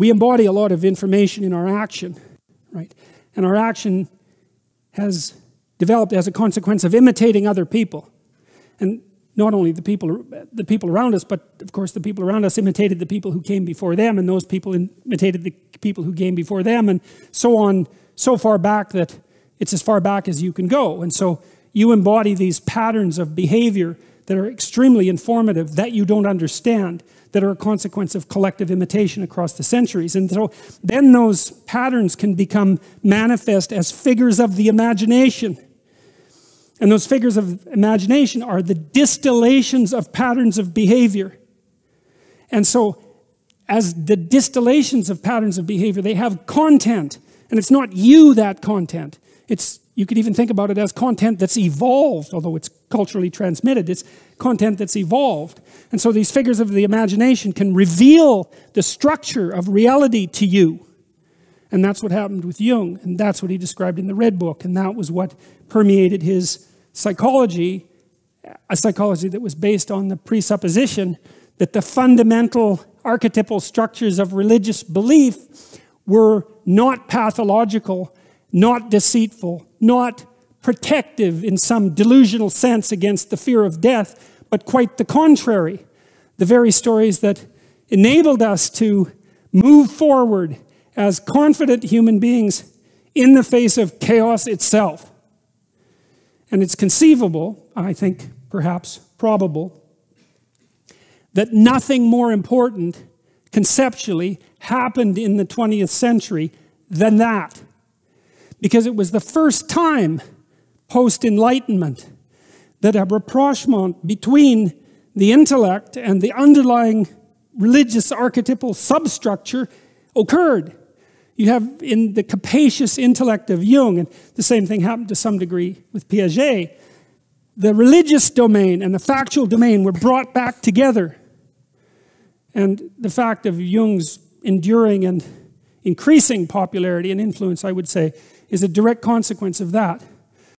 we embody a lot of information in our action, right? And our action has developed as a consequence of imitating other people. And not only the people, the people around us, but of course the people around us imitated the people who came before them, and those people imitated the people who came before them, and so on, so far back that it's as far back as you can go. And so you embody these patterns of behavior that are extremely informative that you don't understand, that are a consequence of collective imitation across the centuries. And so then those patterns can become manifest as figures of the imagination. And those figures of imagination are the distillations of patterns of behavior. And so, as the distillations of patterns of behavior, they have content. And it's not you, that content. It's, you could even think about it as content that's evolved, although it's culturally transmitted. It's content that's evolved. And so these figures of the imagination can reveal the structure of reality to you. And that's what happened with Jung. And that's what he described in the Red Book. And that was what permeated his psychology, a psychology that was based on the presupposition that the fundamental archetypal structures of religious belief were not pathological, not deceitful, not protective in some delusional sense against the fear of death, but quite the contrary. The very stories that enabled us to move forward as confident human beings in the face of chaos itself. And it's conceivable, I think perhaps probable, that nothing more important conceptually happened in the 20th century than that. Because it was the first time post Enlightenment that a rapprochement between the intellect and the underlying religious archetypal substructure occurred. You have in the capacious intellect of Jung, and the same thing happened to some degree with Piaget, the religious domain and the factual domain were brought back together. And the fact of Jung's enduring and increasing popularity and influence, I would say, is a direct consequence of that.